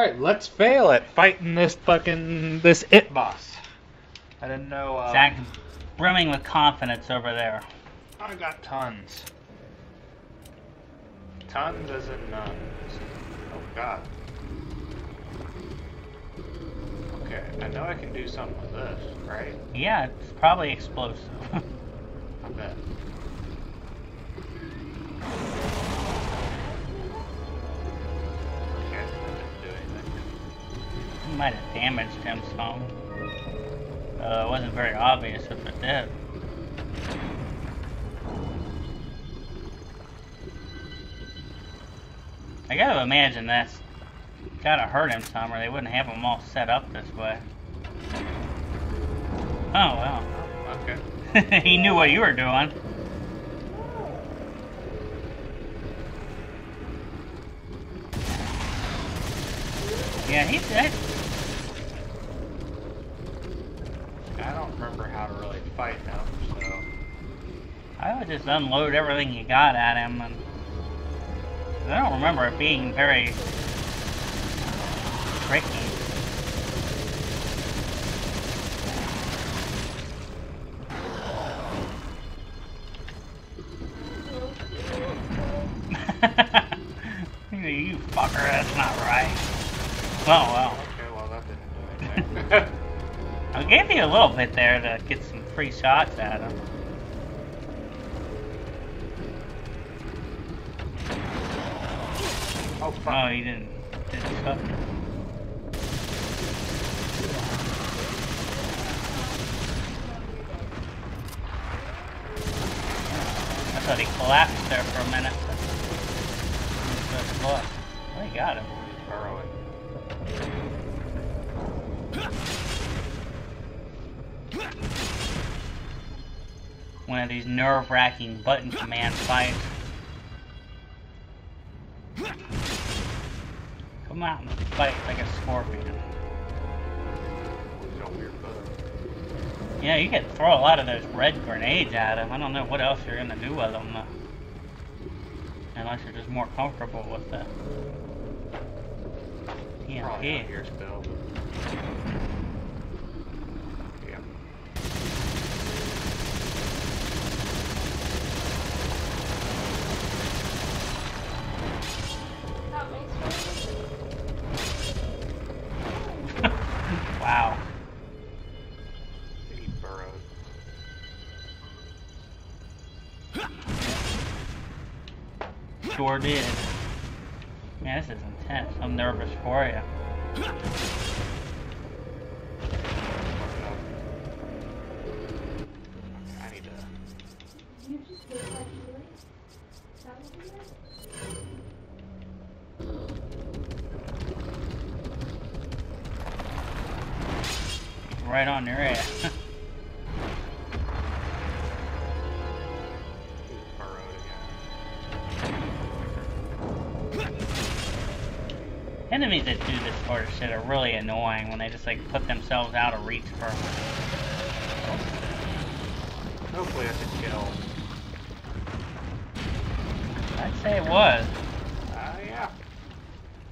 Alright, let's fail at fighting this fucking this it boss. I didn't know uh, Zach brimming with confidence over there. I got tons. Tons as in nuns. Oh god. Okay, I know I can do something with this, right? Yeah, it's probably explosive. I bet. Might have damaged him some. Uh, it wasn't very obvious if it did. I gotta imagine that's gotta hurt him some, or they wouldn't have them all set up this way. Oh well. Okay. he knew what you were doing. Yeah, he did. I don't remember how to really fight him, so. I would just unload everything you got at him, and I don't remember it being very tricky. you fucker, that's not right. Oh well. Okay, well, that didn't do anything. I gave you a little bit there to get some free shots at him. oh, fuck. Oh, you didn't. Didn't stuff it. I thought he collapsed there for a minute. Look, oh, he got him. Burrowing. One of these nerve-wracking button command fights. Come out and fight like a scorpion. He's got a weird bow. Yeah, you could throw a lot of those red grenades at him. I don't know what else you're gonna do with them, though. Unless you're just more comfortable with the Probably not EMP. your spell, wow. He burrowed. Sure did. Man, this is intense. I'm nervous for you. I need to. Right on your ass. He burrowed again. Enemies that do this sort of shit are really annoying when they just like put themselves out of reach for. Hopefully that's a kill. I'd say it was. Uh, yeah.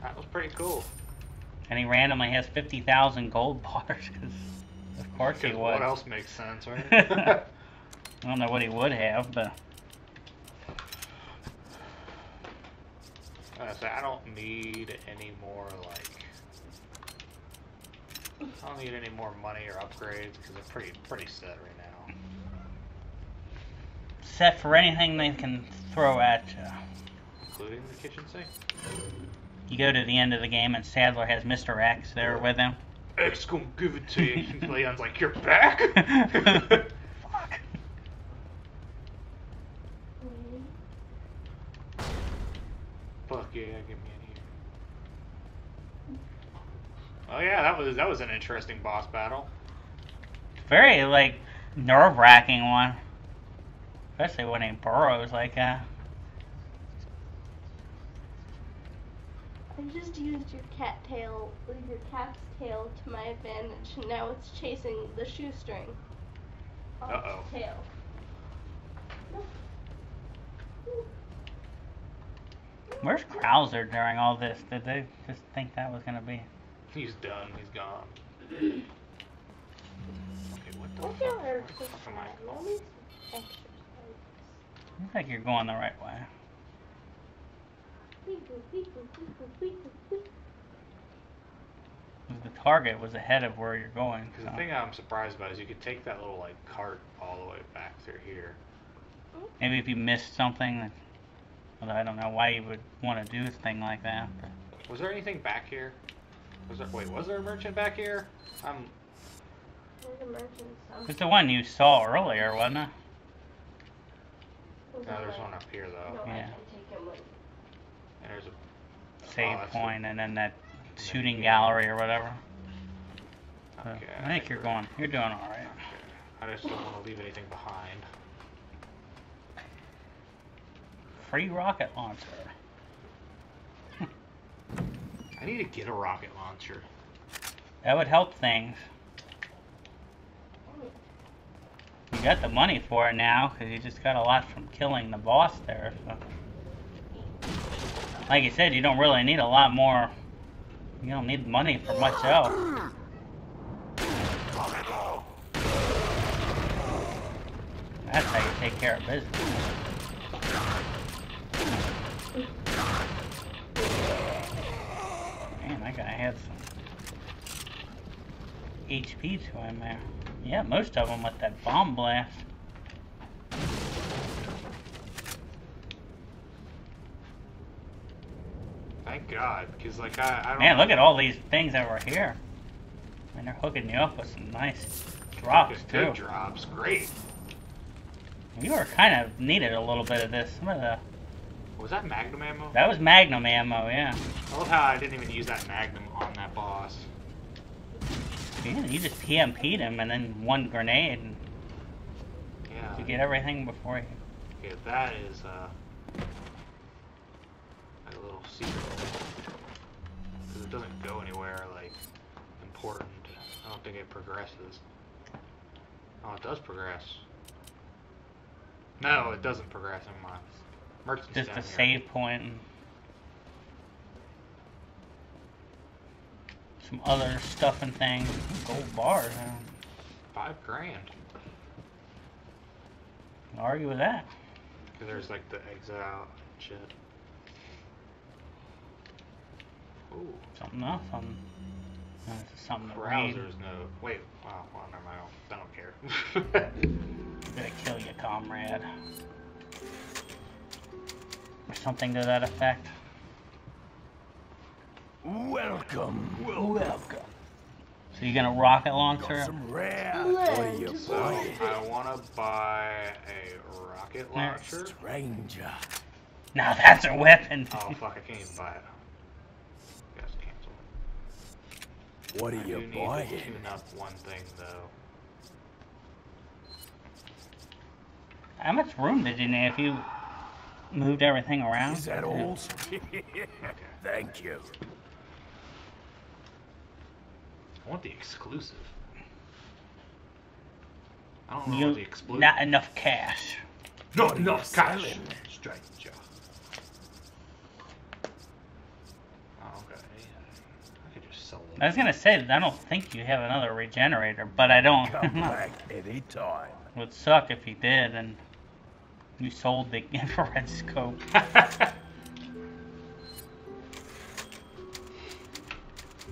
That was pretty cool. And he randomly has 50,000 gold bars. 'Cause of course he would. what else makes sense, right? I don't know what he would have, but I say I don't need any more like. I don't need any more money or upgrades because they're pretty pretty set right now. set for anything they can throw at you. Including the kitchen sink. You go to the end of the game and Saddler has Mr. X there with him. X gonna give it to you. And Leon's like, you're back. Fuck. Fuck yeah, get me in here. Oh yeah, that was that was an interesting boss battle. Very like nerve wracking one. Especially when he burrows like that. I just used your cat tail, your cat's tail to my advantage, and now it's chasing the shoestring. off Uh-oh. Tail. Where's Krauser during all this? Did they just think that was gonna be? He's done. He's gone. Okay, what the What's fuck? your earth What the fuck am I exercise? exercise. Looks like you're going the right way. The target was ahead of where you're going. Because so- the thing I'm surprised about is you could take that little like cart all the way back through here. Maybe if you missed something, although I don't know why you would want to do a thing like that. But Was there anything back here? Was there? Wait, was there a merchant back here? I'm. There's a merchant some. it's the one you saw earlier, wasn't it? There's No, there's one up here though. No, I Yeah. can take him with And there's a. Save that's point, and then that shooting gallery or whatever. Okay, I think you're going. You're doing all right. Okay. I just don't want to leave anything behind. Free rocket launcher. I need to get a rocket launcher. That would help things. You got the money for it now, because you just got a lot from killing the boss there. So. Like you said, you don't really need a lot more. You don't need money for much else. That's how you take care of business. Man, that guy had some HP to him there. Yeah, most of them with that bomb blast. Thank God, because like I, I don't. Man, look at all these things that were here. And they're hooking you up with some nice drops Good too. drops, great. You were kind of needed a little bit of this. Some of the Was that Magnum ammo? that was Magnum ammo, yeah. I love how I didn't even use that Magnum on that boss. Yeah, you just PMP'd him and then one grenade and Yeah. you get everything before you. Yeah, that is uh, Because it doesn't go anywhere like important. I don't think it progresses. Oh, it does progress. No, it doesn't progress. Never mind. Merchant's Just a here. save point some other stuff and things. Gold bars. I don't Five grand. argue with that. Because there's like the exile shit. Ooh. Something else on. Uh, something. Browser's no. Wait. Wow. Well, never mind. I don't care. Gonna kill you, comrade. Or something to that effect. Welcome. Welcome. So you gonna rocket launcher? Got some rare. Blend. You so? I want to buy a rocket launcher. Stranger. Now that's a weapon. Oh fuck! I can't even buy it. What I are do you need buying? to tune up one thing though. How much room did you need if you moved everything around? Is that all? Thank you. I want the exclusive. I don't know You the exclusive. not enough cash. Not What enough cash. selling? Stranger. Oh, okay. I could just sell I was gonna say that I don't think you have another regenerator, but I don't. Come back anytime. Would suck if he did and you sold the infrared scope.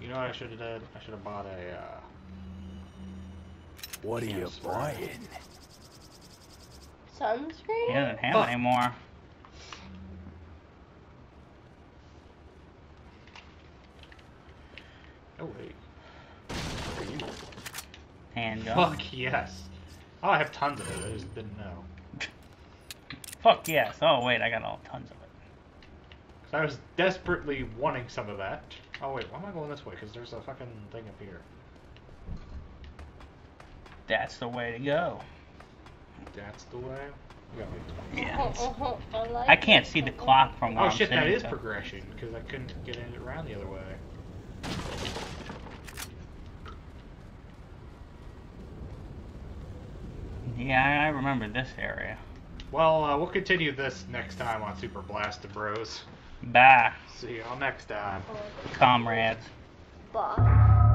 you know what I should have done? I should have bought a. Uh, What are you Yes, buying? Sunscreen? He doesn't have Fuck. any more. Oh wait. Handgun. Fuck yes. Oh, I have tons of it. I just didn't know. Fuck yes. Oh wait, I got all tons of it. 'Cause I was desperately wanting some of that. Oh wait, why am I going this way? Because there's a fucking thing up here. That's the way to go. That's the way. You got me. Yeah. I, like I can't see the clock from oh, where Oh I'm shit, that sitting, is so- progression because I couldn't get it around the other way. Yeah, I remember this area. Well, uh, we'll continue this next time on Super BlastN Bros. Bye, See y'all next time. Comrades. bye.